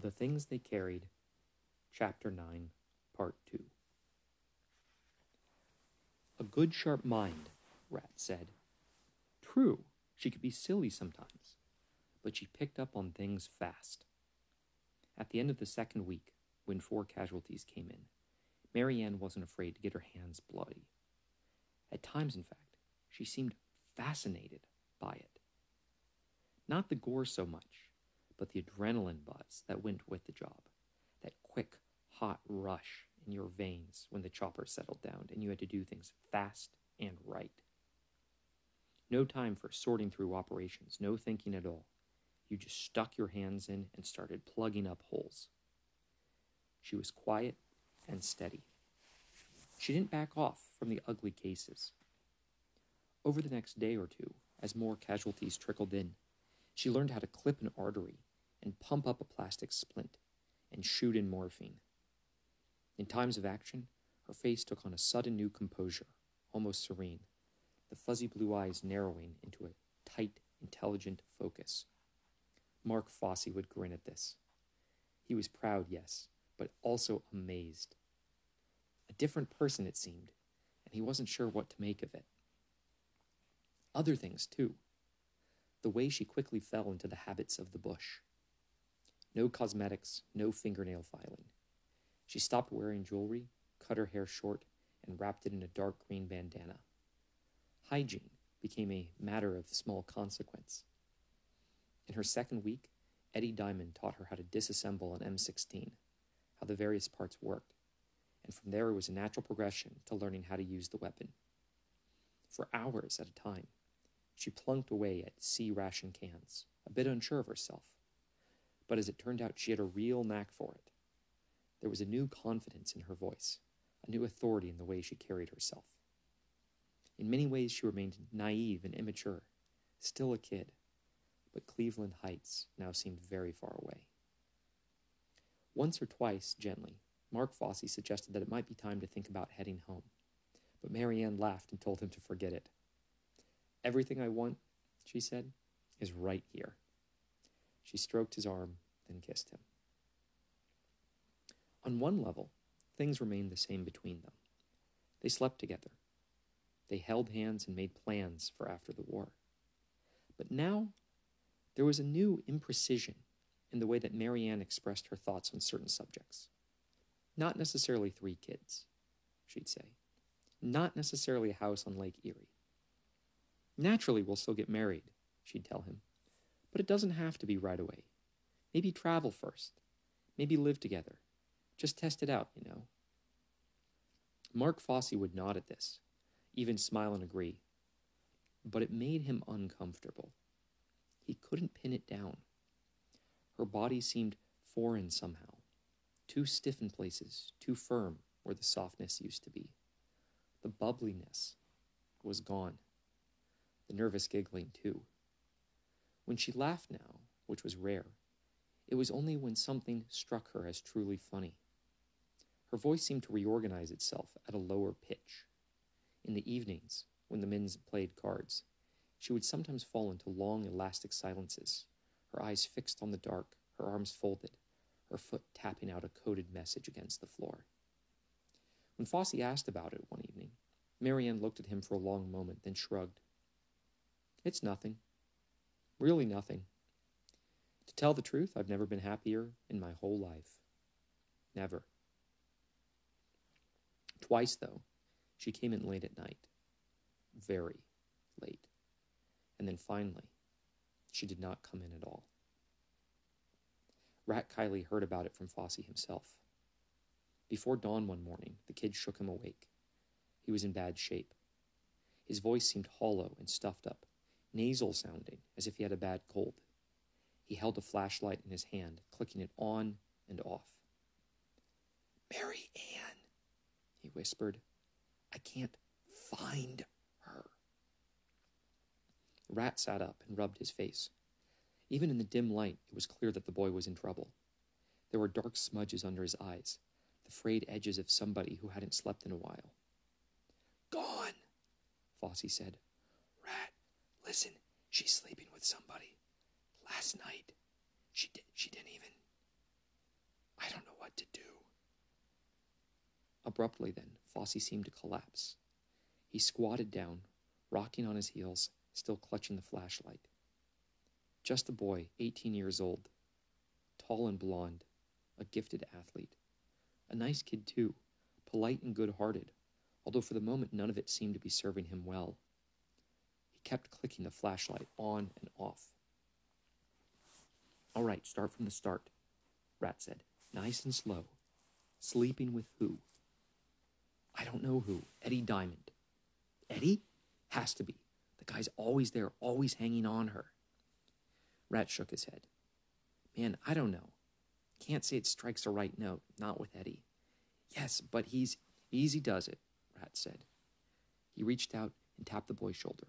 The Things They Carried, Chapter 9, Part 2. A good sharp mind, Rat said. True, she could be silly sometimes, but she picked up on things fast. At the end of the second week, when four casualties came in, Mary Anne wasn't afraid to get her hands bloody. At times, in fact, she seemed fascinated by it. Not the gore so much, but the adrenaline buzz that went with the job. That quick, hot rush in your veins when the chopper settled down and you had to do things fast and right. No time for sorting through operations, no thinking at all. You just stuck your hands in and started plugging up holes. She was quiet and steady. She didn't back off from the ugly cases. Over the next day or two, as more casualties trickled in, she learned how to clip an artery and pump up a plastic splint and shoot in morphine. In times of action, her face took on a sudden new composure, almost serene, the fuzzy blue eyes narrowing into a tight, intelligent focus. Mark Fossie would grin at this. He was proud, yes, but also amazed. A different person, it seemed, and he wasn't sure what to make of it. Other things, too. The way she quickly fell into the habits of the bush. No cosmetics, no fingernail filing. She stopped wearing jewelry, cut her hair short, and wrapped it in a dark green bandana. Hygiene became a matter of small consequence. In her second week, Eddie Diamond taught her how to disassemble an M16, how the various parts worked, and from there it was a natural progression to learning how to use the weapon. For hours at a time, she plunked away at C ration cans, a bit unsure of herself but as it turned out, she had a real knack for it. There was a new confidence in her voice, a new authority in the way she carried herself. In many ways, she remained naive and immature, still a kid, but Cleveland Heights now seemed very far away. Once or twice, gently, Mark Fossie suggested that it might be time to think about heading home, but Mary Anne laughed and told him to forget it. Everything I want, she said, is right here. She stroked his arm, then kissed him. On one level, things remained the same between them. They slept together. They held hands and made plans for after the war. But now, there was a new imprecision in the way that Mary Anne expressed her thoughts on certain subjects. Not necessarily three kids, she'd say. Not necessarily a house on Lake Erie. Naturally, we'll still get married, she'd tell him. But it doesn't have to be right away. Maybe travel first. Maybe live together. Just test it out, you know. Mark Fossie would nod at this, even smile and agree. But it made him uncomfortable. He couldn't pin it down. Her body seemed foreign somehow, too stiff in places, too firm where the softness used to be. The bubbliness was gone. The nervous giggling, too. When she laughed now, which was rare, it was only when something struck her as truly funny. Her voice seemed to reorganize itself at a lower pitch. In the evenings, when the men played cards, she would sometimes fall into long, elastic silences, her eyes fixed on the dark, her arms folded, her foot tapping out a coded message against the floor. When Fossie asked about it one evening, Mary Anne looked at him for a long moment, then shrugged. It's nothing. Really nothing. To tell the truth, I've never been happier in my whole life. Never. Twice, though, she came in late at night. Very late. And then finally, she did not come in at all. Rat Kiley heard about it from Fossie himself. Before dawn one morning, the kid shook him awake. He was in bad shape. His voice seemed hollow and stuffed up, nasal sounding, as if he had a bad cold. He held a flashlight in his hand, clicking it on and off. Mary Anne, he whispered. I can't find her. Rat sat up and rubbed his face. Even in the dim light, it was clear that the boy was in trouble. There were dark smudges under his eyes, the frayed edges of somebody who hadn't slept in a while. Gone, Fossie said. Rat, listen, she's sleeping with somebody last night she did she didn't even I don't know what to do. Abruptly then, Fossie seemed to collapse. He squatted down, rocking on his heels, still clutching the flashlight. Just a boy, 18 years old, tall and blond, a gifted athlete. A nice kid, too, polite and good hearted, although for the moment none of it seemed to be serving him well. He kept clicking the flashlight on and off. All right, start from the start, Rat said, nice and slow. Sleeping with who? I don't know who. Eddie Diamond. Eddie? Has to be. The guy's always there, always hanging on her. Rat shook his head. Man, I don't know. Can't say it strikes a right note, not with Eddie. Yes, but he's easy does it, Rat said. He reached out and tapped the boy's shoulder.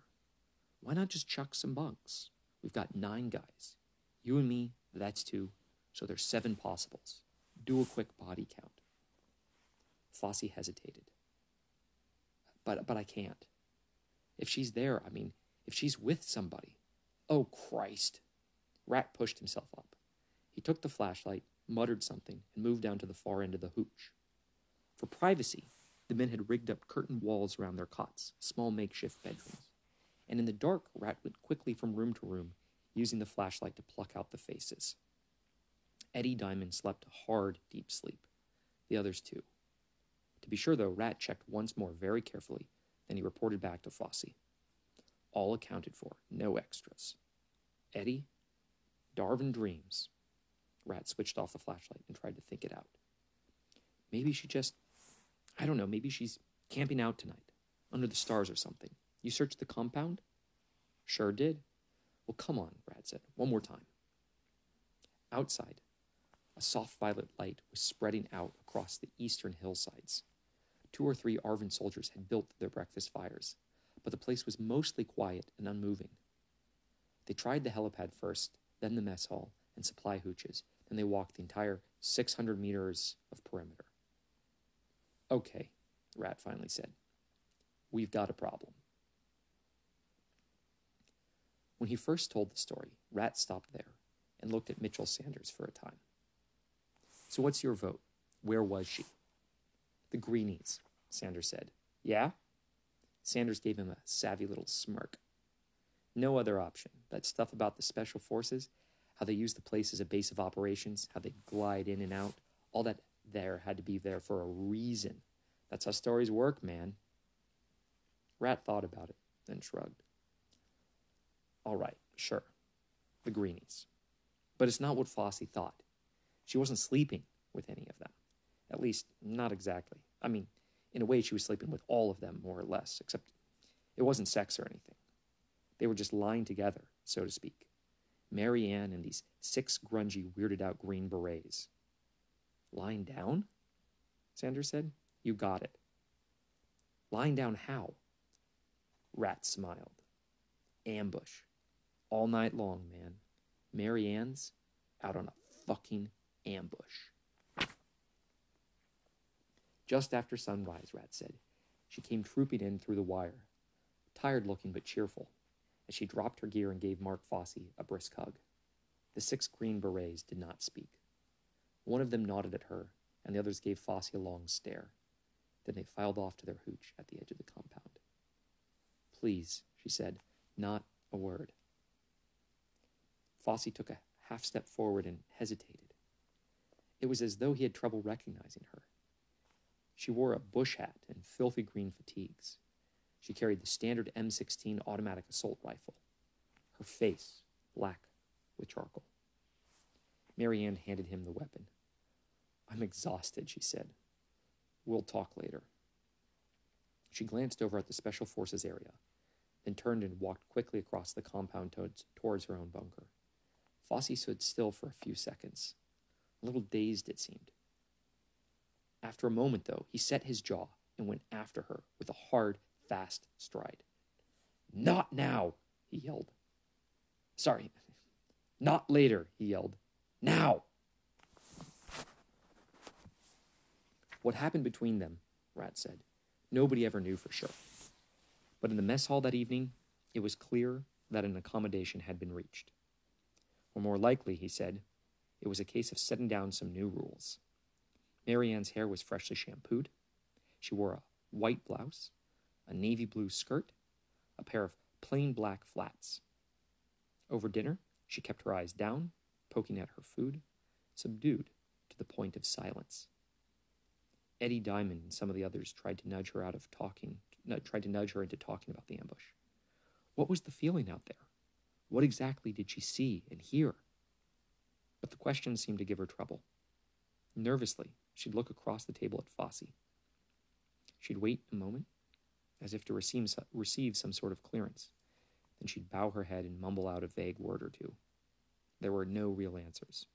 Why not just chuck some bunks? We've got nine guys. You and me, that's two, so there's seven possibles. Do a quick body count. Fossie hesitated. But but I can't. If she's there, I mean, if she's with somebody. Oh Christ. Rat pushed himself up. He took the flashlight, muttered something, and moved down to the far end of the hooch. For privacy, the men had rigged up curtained walls around their cots, small makeshift bedrooms. And in the dark, Rat went quickly from room to room, using the flashlight to pluck out the faces. Eddie Diamond slept a hard, deep sleep. The others too. To be sure, though, Rat checked once more very carefully, then he reported back to Fossie. All accounted for, no extras. Eddie, Darvin dreams. Rat switched off the flashlight and tried to think it out. Maybe she just, I don't know, maybe she's camping out tonight, under the stars or something. You searched the compound? Sure did. Well, come on, Rat said. One more time. Outside, a soft violet light was spreading out across the eastern hillsides. Two or three ARVN soldiers had built their breakfast fires, but the place was mostly quiet and unmoving. They tried the helipad first, then the mess hall and supply hooches, then they walked the entire 600 meters of perimeter. Okay, Rat finally said. We've got a problem. When he first told the story, Rat stopped there and looked at Mitchell Sanders for a time. So, what's your vote? Where was she? The Greenies, Sanders said. Yeah? Sanders gave him a savvy little smirk. No other option. That stuff about the special forces, how they use the place as a base of operations, how they glide in and out, all that there had to be there for a reason. That's how stories work, man. Rat thought about it, then shrugged. All right, sure. The Greenies. But it's not what Fossie thought. She wasn't sleeping with any of them. At least, not exactly. I mean, in a way, she was sleeping with all of them, more or less, except it wasn't sex or anything. They were just lying together, so to speak. Mary Anne and these six grungy, weirded out green berets. Lying down? Sanders said. You got it. Lying down how? Rat smiled. Ambush. All night long, man. Mary Anne's out on a fucking ambush. Just after sunrise, Rat said. She came trooping in through the wire, tired looking but cheerful, as she dropped her gear and gave Mark Fossie a brisk hug. The six green berets did not speak. One of them nodded at her, and the others gave Fossie a long stare. Then they filed off to their hooch at the edge of the compound. Please, she said, not a word. Fossie took a half step forward and hesitated. It was as though he had trouble recognizing her. She wore a bush hat and filthy green fatigues. She carried the standard M16 automatic assault rifle. Her face black with charcoal. Mary Anne handed him the weapon. I'm exhausted, she said. We'll talk later. She glanced over at the Special Forces area, then turned and walked quickly across the compound towards, towards her own bunker. Fossie stood still for a few seconds, a little dazed, it seemed. After a moment, though, he set his jaw and went after her with a hard, fast stride. Not now, he yelled. Sorry, not later, he yelled. Now! What happened between them, Rat said, nobody ever knew for sure. But in the mess hall that evening, it was clear that an accommodation had been reached. Or more likely, he said, it was a case of setting down some new rules. Mary Anne's hair was freshly shampooed, She wore a white blouse, a navy blue skirt, a pair of plain black flats. Over dinner, she kept her eyes down, poking at her food, subdued to the point of silence. Eddie Diamond and some of the others tried to nudge her out of talking, tried to nudge her into talking about the ambush. What was the feeling out there? What exactly did she see and hear? But the questions seemed to give her trouble. Nervously, she'd look across the table at Fossie. She'd wait a moment, as if to receive, receive some sort of clearance. Then she'd bow her head and mumble out a vague word or two. There were no real answers.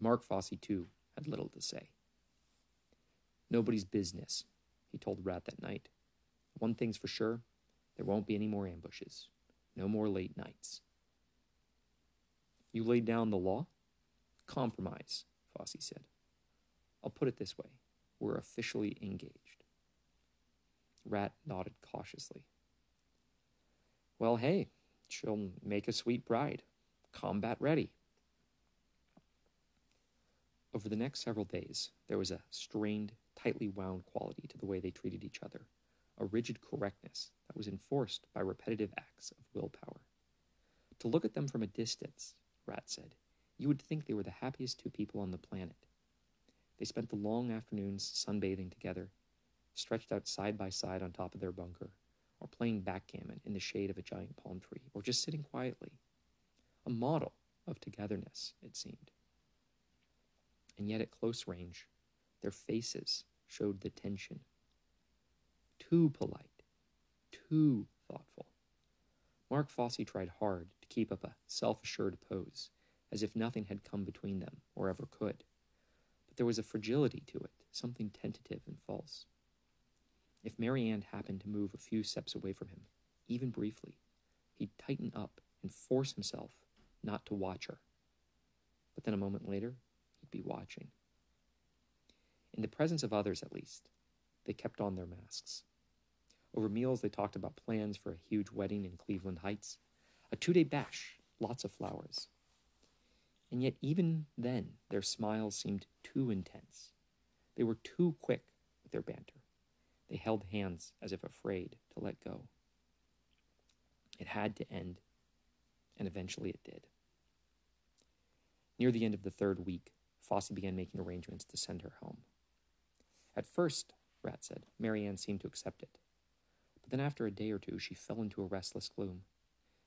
Mark Fossie, too, had little to say. Nobody's business, he told Rat that night. One thing's for sure there won't be any more ambushes, no more late nights. You laid down the law? Compromise, Fossie said. I'll put it this way we're officially engaged. Rat nodded cautiously. Well, hey, she'll make a sweet bride, combat ready. Over the next several days, there was a strained, tightly wound quality to the way they treated each other, a rigid correctness that was enforced by repetitive acts of willpower. To look at them from a distance, Rat said, you would think they were the happiest two people on the planet. They spent the long afternoons sunbathing together, stretched out side by side on top of their bunker, or playing backgammon in the shade of a giant palm tree, or just sitting quietly. A model of togetherness, it seemed. And yet, at close range, their faces showed the tension. Too polite, too thoughtful. Mark Fossie tried hard to keep up a self assured pose, as if nothing had come between them or ever could. But there was a fragility to it, something tentative and false. If Mary Anne happened to move a few steps away from him, even briefly, he'd tighten up and force himself not to watch her. But then a moment later, he'd be watching. In the presence of others, at least, they kept on their masks. Over meals, they talked about plans for a huge wedding in Cleveland Heights, a two day bash, lots of flowers. And yet, even then, their smiles seemed too intense. They were too quick with their banter. They held hands as if afraid to let go. It had to end, and eventually it did. Near the end of the third week, Fossie began making arrangements to send her home. At first, Rat said, Mary Anne seemed to accept it. Then after a day or two, she fell into a restless gloom,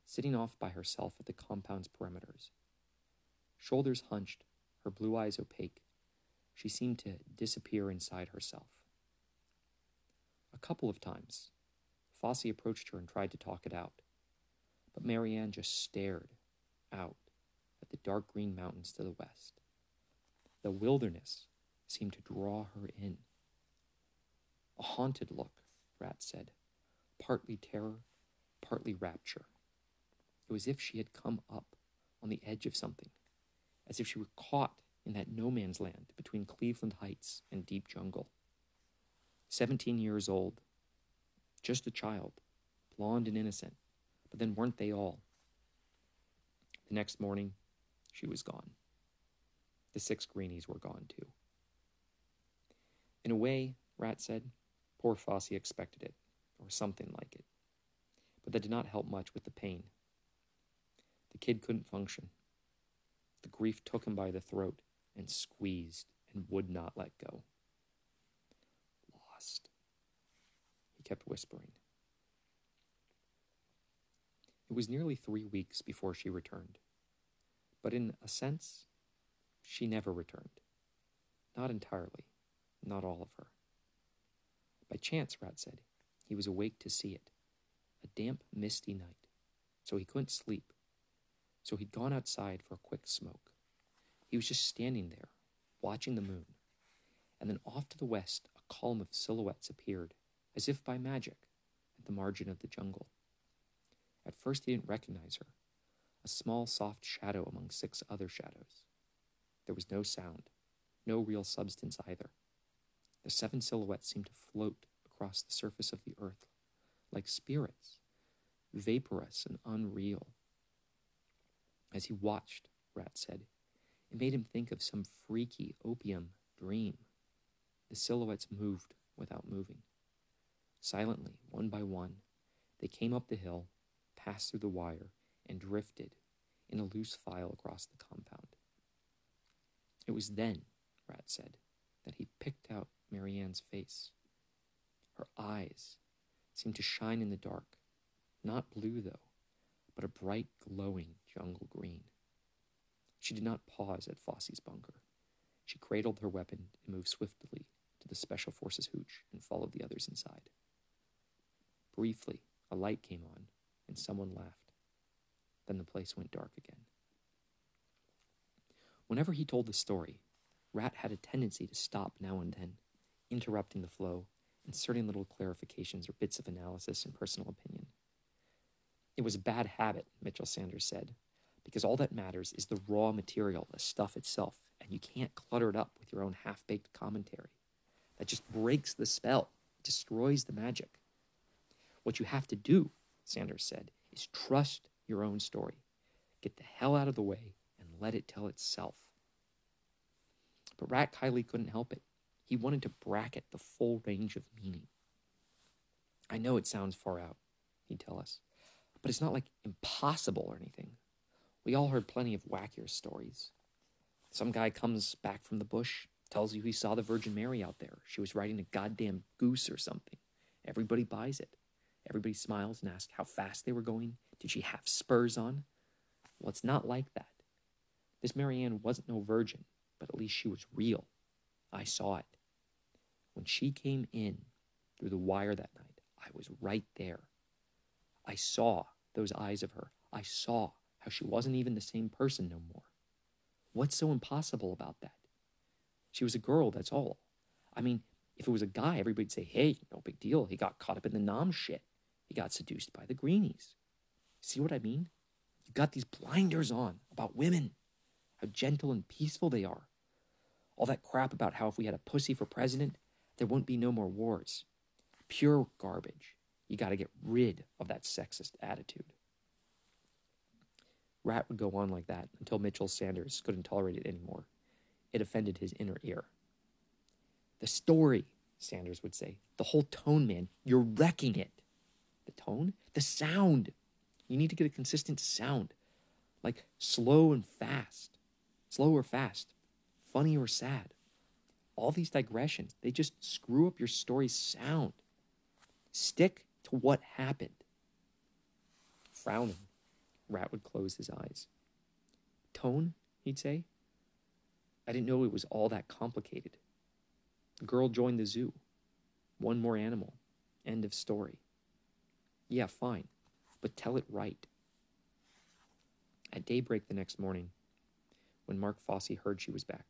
sitting off by herself at the compound's perimeters. Shoulders hunched, her blue eyes opaque, she seemed to disappear inside herself. A couple of times, Fossie approached her and tried to talk it out, but Mary Anne just stared out at the dark green mountains to the west. The wilderness seemed to draw her in. A haunted look, Rat said, partly terror, partly rapture. It was as if she had come up on the edge of something, as if she were caught in that no man's land between Cleveland Heights and deep jungle. Seventeen years old, just a child, blond and innocent, but then weren't they all? The next morning, she was gone. The six greenies were gone too. In a way, Rat said, poor Fossie expected it, or something like it. But that did not help much with the pain. The kid couldn't function. The grief took him by the throat and squeezed and would not let go. Lost, he kept whispering. It was nearly three weeks before she returned. But in a sense, she never returned. Not entirely, not all of her. By chance, Rat said, he was awake to see it. A damp, misty night, so he couldn't sleep. So he'd gone outside for a quick smoke. He was just standing there, watching the moon. And then off to the west, a column of silhouettes appeared, as if by magic, at the margin of the jungle. At first, he didn't recognize her a small, soft shadow among six other shadows. There was no sound, no real substance either. The seven silhouettes seemed to float across the surface of the earth like spirits, vaporous and unreal. As he watched, Rat said, it made him think of some freaky opium dream. The silhouettes moved without moving. Silently, one by one, they came up the hill, passed through the wire, and drifted in a loose file across the compound. It was then, Rat said, that he picked out Mary Anne's face. Her eyes seemed to shine in the dark, not blue, though, but a bright, glowing jungle green. She did not pause at Fossie's bunker. She cradled her weapon and moved swiftly to the Special Forces hooch and followed the others inside. Briefly, a light came on and someone laughed. Then the place went dark again. Whenever he told the story, Rat had a tendency to stop now and then, interrupting the flow, inserting little clarifications or bits of analysis and personal opinion. It was a bad habit, Mitchell Sanders said, because all that matters is the raw material, the stuff itself, and you can't clutter it up with your own half baked commentary. That just breaks the spell, destroys the magic. What you have to do, Sanders said, is trust your own story. Get the hell out of the way and let it tell itself. But Rat Kiley couldn't help it. He wanted to bracket the full range of meaning. I know it sounds far out, he'd tell us, but it's not like impossible or anything. We all heard plenty of wackier stories. Some guy comes back from the bush, tells you he saw the Virgin Mary out there. She was riding a goddamn goose or something. Everybody buys it. Everybody smiles and asks how fast they were going. Did she have spurs on? Well, it's not like that. This Mary Anne wasn't no virgin, but at least she was real. I saw it. When she came in through the wire that night, I was right there. I saw those eyes of her. I saw how she wasn't even the same person no more. What's so impossible about that? She was a girl, that's all. I mean, if it was a guy, everybody'd say, hey, no big deal. He got caught up in the Nam shit. He got seduced by the greenies. See what I mean? You got these blinders on about women, how gentle and peaceful they are. All that crap about how if we had a pussy for president, there won't be no more wars. Pure garbage. You got to get rid of that sexist attitude. Rat would go on like that until Mitchell Sanders couldn't tolerate it anymore. It offended his inner ear. The story, Sanders would say. The whole tone, man. You're wrecking it. The tone? The sound. You need to get a consistent sound. Like slow and fast. Slow or fast. Funny or sad. All these digressions, they just screw up your story's sound. Stick to what happened. Frowning, Rat would close his eyes. Tone, he'd say. I didn't know it was all that complicated. The girl joined the zoo. One more animal. End of story. Yeah, fine, but tell it right. At daybreak the next morning, when Mark Fossie heard she was back,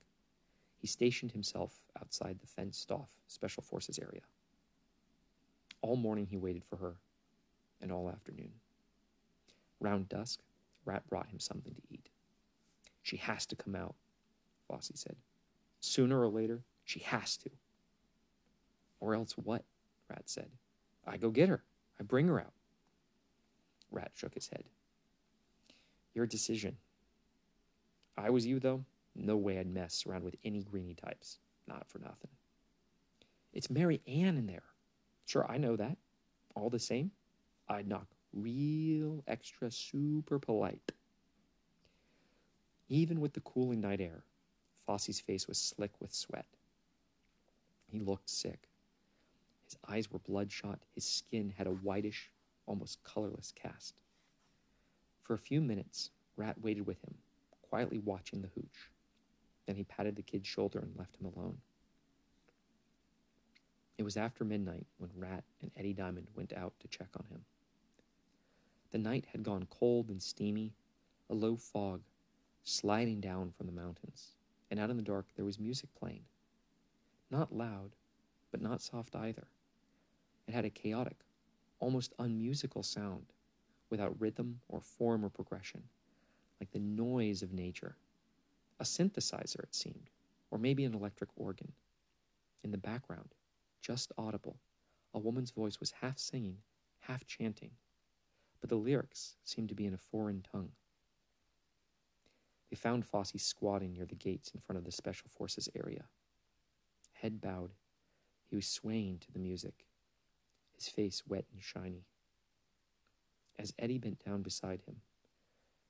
he stationed himself outside the fenced off Special Forces area. All morning he waited for her, and all afternoon. Round dusk, Rat brought him something to eat. She has to come out, Fossie said. Sooner or later, she has to. Or else what? Rat said. I go get her. I bring her out. Rat shook his head. Your decision. I was you, though, no way I'd mess around with any greeny types. Not for nothing. It's Mary Anne in there. Sure, I know that. All the same, I'd knock real extra super polite. Even with the cooling night air, Fossie's face was slick with sweat. He looked sick. His eyes were bloodshot. His skin had a whitish, almost colorless cast. For a few minutes, Rat waited with him, quietly watching the hooch. Then he patted the kid's shoulder and left him alone. It was after midnight when Rat and Eddie Diamond went out to check on him. The night had gone cold and steamy, a low fog sliding down from the mountains, and out in the dark there was music playing. Not loud, but not soft either. It had a chaotic, almost unmusical sound, without rhythm or form or progression, like the noise of nature. A synthesizer, it seemed, or maybe an electric organ. In the background, just audible, a woman's voice was half singing, half chanting, but the lyrics seemed to be in a foreign tongue. They found Fossie squatting near the gates in front of the Special Forces area. Head bowed, He was swaying to the music, his face wet and shiny. As Eddie bent down beside him,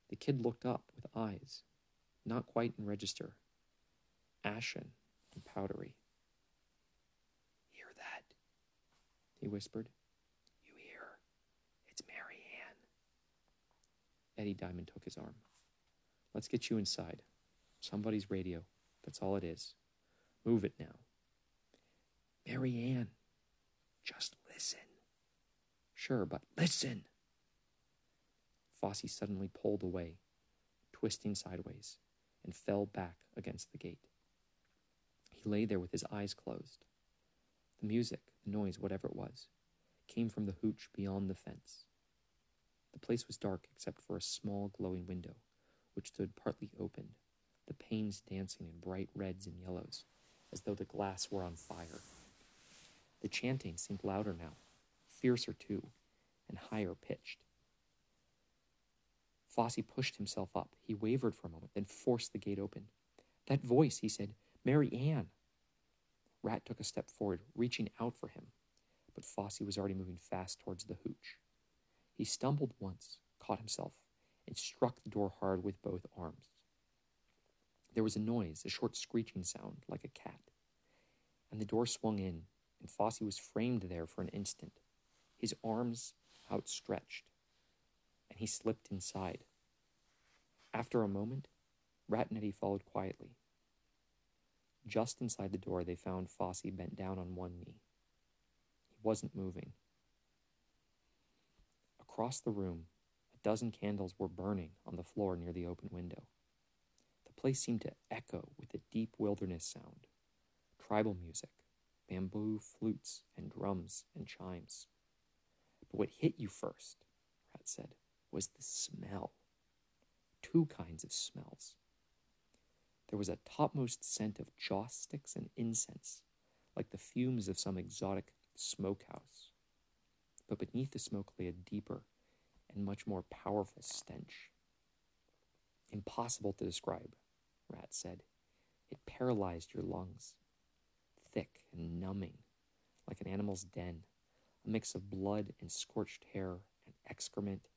the kid looked up with eyes, not quite in register, ashen and powdery. Hear that? He whispered. You hear? It's Mary Anne. Eddie Diamond took his arm. Let's get you inside. Somebody's radio. That's all it is. Move it now. Mary Anne, just listen. Sure, but listen. Fossie suddenly pulled away, twisting sideways, and fell back against the gate. He lay there with his eyes closed. The music, the noise, whatever it was, came from the hooch beyond the fence. The place was dark except for a small glowing window, which stood partly open, the panes dancing in bright reds and yellows, as though the glass were on fire. The chanting seemed louder now, fiercer too, and higher pitched. Fossie pushed himself up. He wavered for a moment, then forced the gate open. That voice, he said, Mary Anne. Rat took a step forward, reaching out for him, but Fossie was already moving fast towards the hooch. He stumbled once, caught himself, and struck the door hard with both arms. There was a noise, a short screeching sound, like a cat, and the door swung in, and Fossie was framed there for an instant, his arms outstretched, and he slipped inside. After a moment, Rat and Eddie followed quietly. Just inside the door, they found Fossie bent down on one knee. He wasn't moving. Across the room, a dozen candles were burning on the floor near the open window. The place seemed to echo with a deep wilderness sound tribal music, bamboo flutes and drums and chimes. But what hit you first, Rat said, was the smell. Two kinds of smells. There was a topmost scent of joss sticks and incense, like the fumes of some exotic smokehouse. But beneath the smoke lay a deeper and much more powerful stench. Impossible to describe, Rat said. It paralyzed your lungs, thick and numbing, like an animal's den, a mix of blood and scorched hair and excrement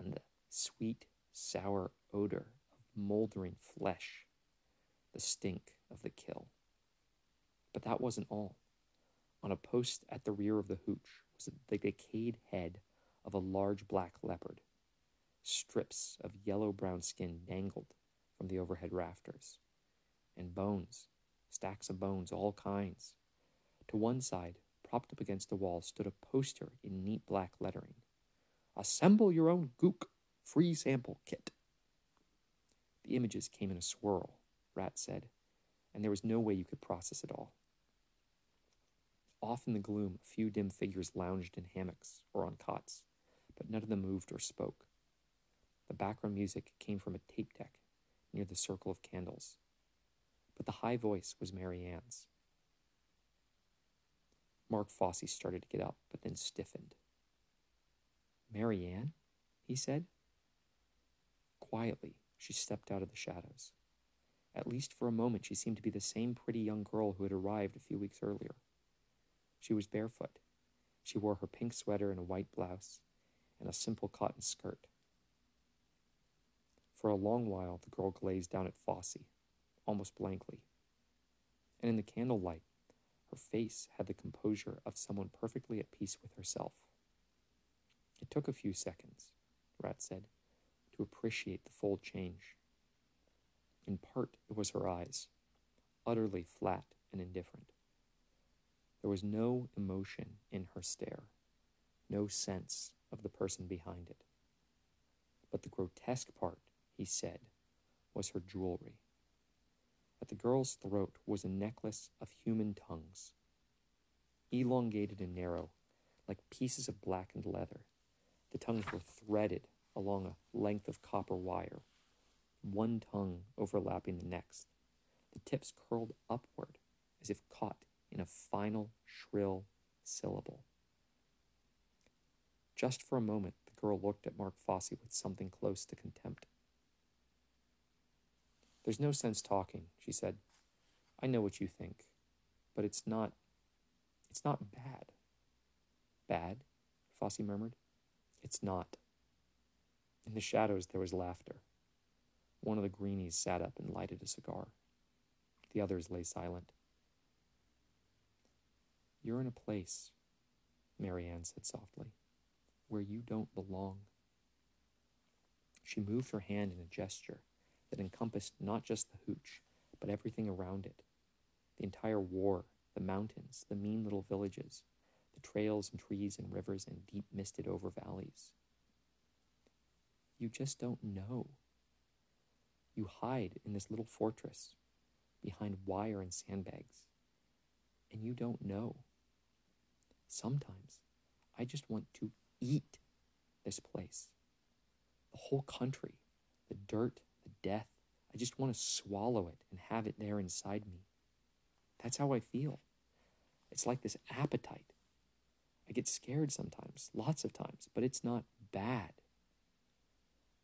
and the sweet, sour odor of moldering flesh the stink of the kill. But that wasn't all. On a post at the rear of the hooch was the decayed head of a large black leopard. Strips of yellow brown skin dangled from the overhead rafters, and bones, stacks of bones, all kinds. To one side, propped up against the wall, stood a poster in neat black lettering Assemble your own gook, free sample kit. The images came in a swirl Rat said, and there was no way you could process it all. Off in the gloom, a few dim figures lounged in hammocks or on cots, but none of them moved or spoke. The background music came from a tape deck near the circle of candles, but the high voice was Mary Anne's. Mark Fossie started to get up, but then stiffened. Mary Anne? he said. Quietly, she stepped out of the shadows. At least for a moment, she seemed to be the same pretty young girl who had arrived a few weeks earlier. She was barefoot. She wore her pink sweater and a white blouse and a simple cotton skirt. For a long while, the girl gazed down at Fossie, almost blankly. And in the candlelight, her face had the composure of someone perfectly at peace with herself. It took a few seconds, Rat said, to appreciate the full change. In part, it was her eyes, utterly flat and indifferent. There was no emotion in her stare, no sense of the person behind it. But the grotesque part, he said, was her jewelry. At the girl's throat was a necklace of human tongues, elongated and narrow, like pieces of blackened leather. The tongues were threaded along a length of copper wire one tongue overlapping the next, the tips curled upward as if caught in a final shrill syllable. Just for a moment, the girl looked at Mark Fossie with something close to contempt. There's no sense talking, she said. I know what you think, but it's not. It's not bad. Bad? Fossie murmured. It's not. In the shadows, there was laughter. One of the greenies sat up and lighted a cigar. The others lay silent. You're in a place, Mary Anne said softly, where you don't belong. She moved her hand in a gesture that encompassed not just the hooch, but everything around it the entire war, the mountains, the mean little villages, the trails and trees and rivers and deep misted over valleys. You just don't know. You hide in this little fortress behind wire and sandbags, and you don't know. Sometimes I just want to eat this place. The whole country, the dirt, the death. I just want to swallow it and have it there inside me. That's how I feel. It's like this appetite. I get scared sometimes, lots of times, but it's not bad.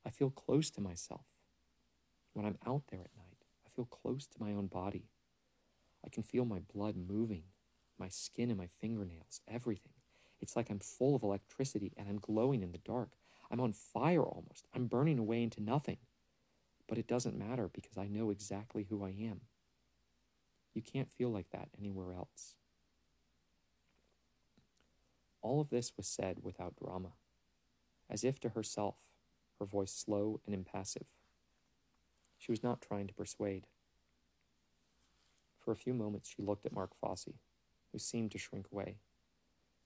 I feel close to myself. When I'm out there at night, I feel close to my own body. I can feel my blood moving, my skin and my fingernails, everything. It's like I'm full of electricity and I'm glowing in the dark. I'm on fire almost. I'm burning away into nothing. But it doesn't matter because I know exactly who I am. You can't feel like that anywhere else. All of this was said without drama, as if to herself, her voice slow and impassive. She was not trying to persuade. For a few moments, she looked at Mark Fossie, who seemed to shrink away.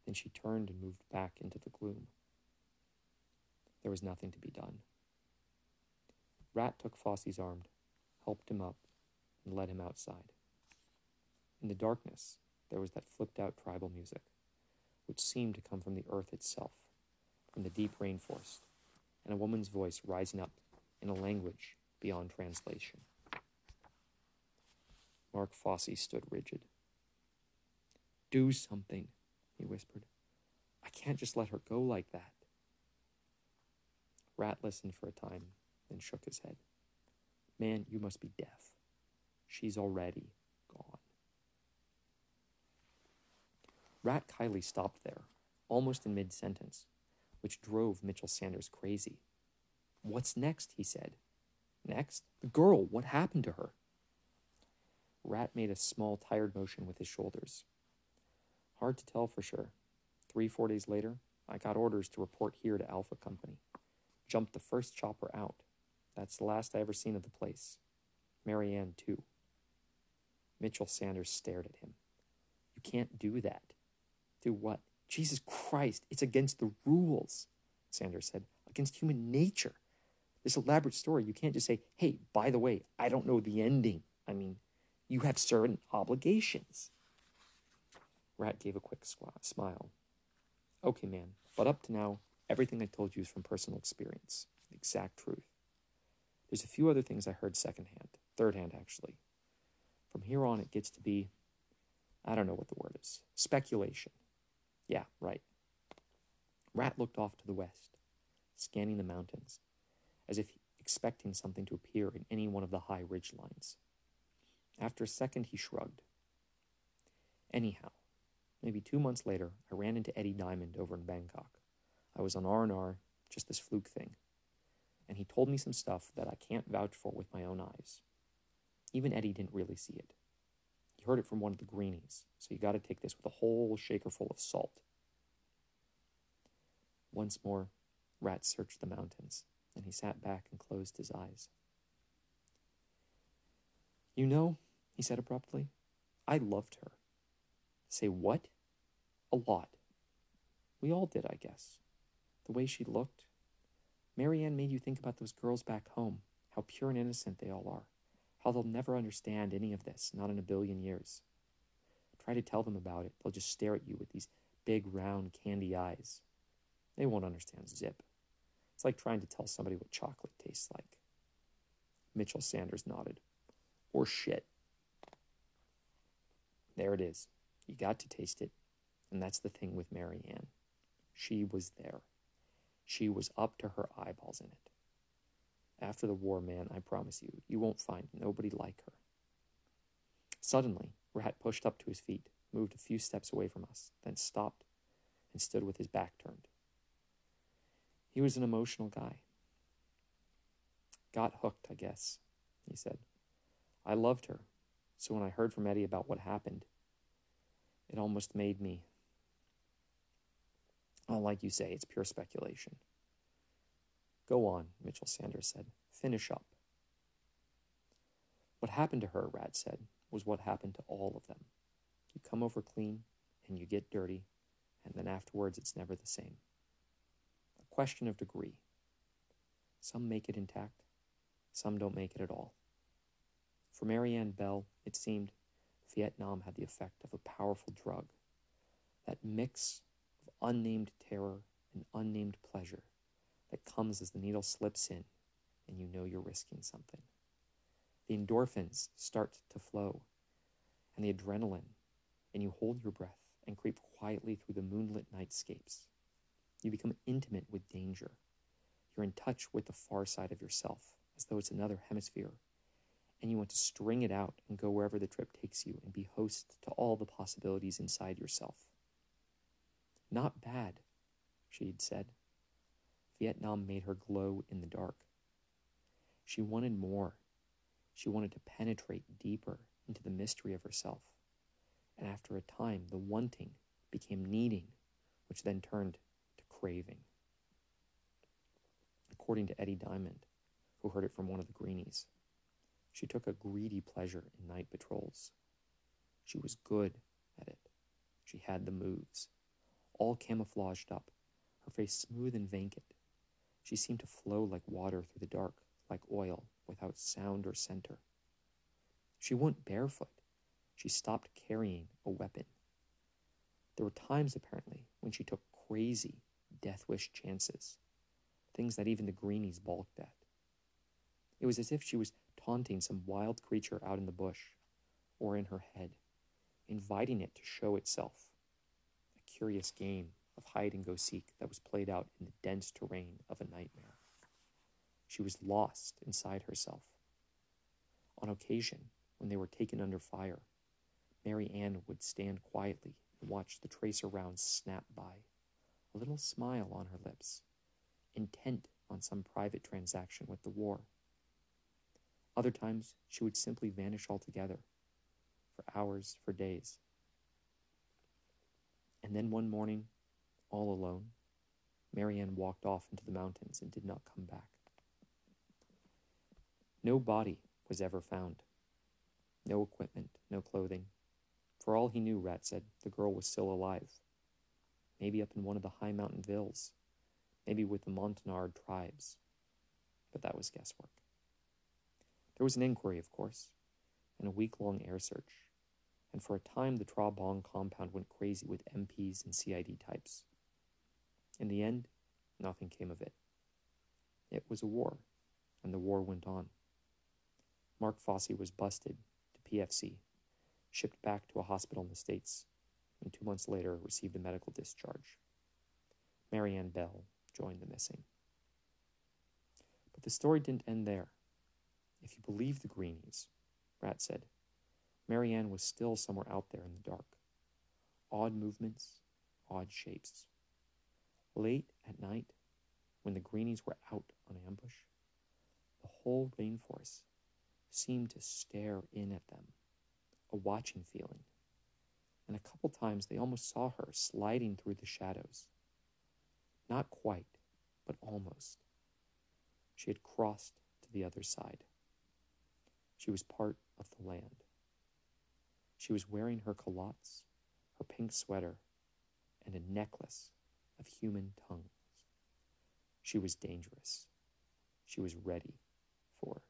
Then she turned and moved back into the gloom. There was nothing to be done. Rat took Fossie's arm, helped him up, and led him outside. In the darkness, there was that flipped out tribal music, which seemed to come from the earth itself, from the deep rainforest, and a woman's voice rising up in a language beyond translation. Mark Fossie stood rigid. Do something, he whispered. I can't just let her go like that. Rat listened for a time, then shook his head. Man, you must be deaf. She's already gone. Rat Kiley stopped there, almost in mid sentence, which drove Mitchell Sanders crazy. What's next? he said. Next? The girl. What happened to her? Rat made a small, tired motion with his shoulders. Hard to tell for sure. Three, four days later, I got orders to report here to Alpha Company. Jumped the first chopper out. That's the last I ever seen of the place. Mary Anne, too. Mitchell Sanders stared at him. You can't do that. Do what? Jesus Christ, it's against the rules, Sanders said, against human nature. This elaborate story, you can't just say, hey, by the way, I don't know the ending. I mean, you have certain obligations. Rat gave a quick smile. Okay, man, but up to now, everything I told you is from personal experience, the exact truth. There's a few other things I heard secondhand, third hand actually. From here on, it gets to be, I don't know what the word is, speculation. Yeah, right. Rat looked off to the west, scanning the mountains, as if expecting something to appear in any one of the high ridge lines. After a second, he shrugged. Anyhow, maybe two months later, I ran into Eddie Diamond over in Bangkok. I was on R&R, just this fluke thing. And he told me some stuff that I can't vouch for with my own eyes. Even Eddie didn't really see it. He heard it from one of the greenies, so you got to take this with a whole shakerful of salt. Once more, Rat searched the mountains, and he sat back and closed his eyes. You know, he said abruptly, I loved her. Say what? A lot. We all did, I guess. The way she looked. Mary Anne made you think about those girls back home, how pure and innocent they all are how they'll never understand any of this, not in a billion years. Try to tell them about it, they'll just stare at you with these big, round, candy eyes. They won't understand zip. It's like trying to tell somebody what chocolate tastes like. Mitchell Sanders nodded. Or shit. There it is. You got to taste it. And that's the thing with Mary Anne. She was there. She was up to her eyeballs in it. After the war, man, I promise you, you won't find nobody like her. Suddenly, Rat pushed up to his feet, moved a few steps away from us, then stopped and stood with his back turned. He was an emotional guy. Got hooked, I guess, he said. I loved her, so when I heard from Eddie about what happened, it almost made me. Like you say, it's pure speculation. Go on, Mitchell Sanders said. Finish up. What happened to her, Rat said, was what happened to all of them. You come over clean, and you get dirty, and then afterwards it's never the same. A question of degree. Some make it intact, some don't make it at all. For Mary Anne Bell, it seemed Vietnam had the effect of a powerful drug. That mix of unnamed terror and unnamed pleasure that comes as the needle slips in and you know you're risking something. The endorphins start to flow, and the adrenaline, and you hold your breath and creep quietly through the moonlit nightscapes. You become intimate with danger. You're in touch with the far side of yourself, as though it's another hemisphere, and you want to string it out and go wherever the trip takes you and be host to all the possibilities inside yourself. Not bad, she had said. Vietnam made her glow in the dark. She wanted more. She wanted to penetrate deeper into the mystery of herself. And after a time, the wanting became needing, which then turned to craving. According to Eddie Diamond, who heard it from one of the greenies, she took a greedy pleasure in night patrols. She was good at it. She had the moves, all camouflaged up, her face smooth and vacant. She seemed to flow like water through the dark, like oil, without sound or center. She went barefoot. She stopped carrying a weapon. There were times, apparently, when she took crazy, death wish chances, things that even the greenies balked at. It was as if she was taunting some wild creature out in the bush or in her head, inviting it to show itself. A curious game of hide and go seek that was played out in the dense terrain of a nightmare. She was lost inside herself. On occasion, when they were taken under fire, Mary Anne would stand quietly and watch the tracer rounds snap by, a little smile on her lips, intent on some private transaction with the war. Other times, she would simply vanish altogether, for hours, for days. And then one morning, all alone, Mary Anne walked off into the mountains and did not come back. No body was ever found. No equipment, no clothing. For all he knew, Rat said, the girl was still alive. Maybe up in one of the high mountain villes. Maybe with the Montagnard tribes. But that was guesswork. There was an inquiry, of course, and a week long air search. And for a time, the Tra Bong compound went crazy with MPs and CID types. In the end, nothing came of it. It was a war, and the war went on. Mark Fossie was busted to PFC, shipped back to a hospital in the States, and two months later received a medical discharge. Mary Anne Bell joined the missing. But the story didn't end there. If you believe the Greenies, Rat said, Mary Anne was still somewhere out there in the dark. Odd movements, odd shapes. Late at night, when the greenies were out on ambush, the whole rainforest seemed to stare in at them, a watching feeling. And a couple times they almost saw her sliding through the shadows. Not quite, but almost. She had crossed to the other side. She was part of the land. She was wearing her culottes, her pink sweater, and a necklace of human tongues. She was dangerous. She was ready for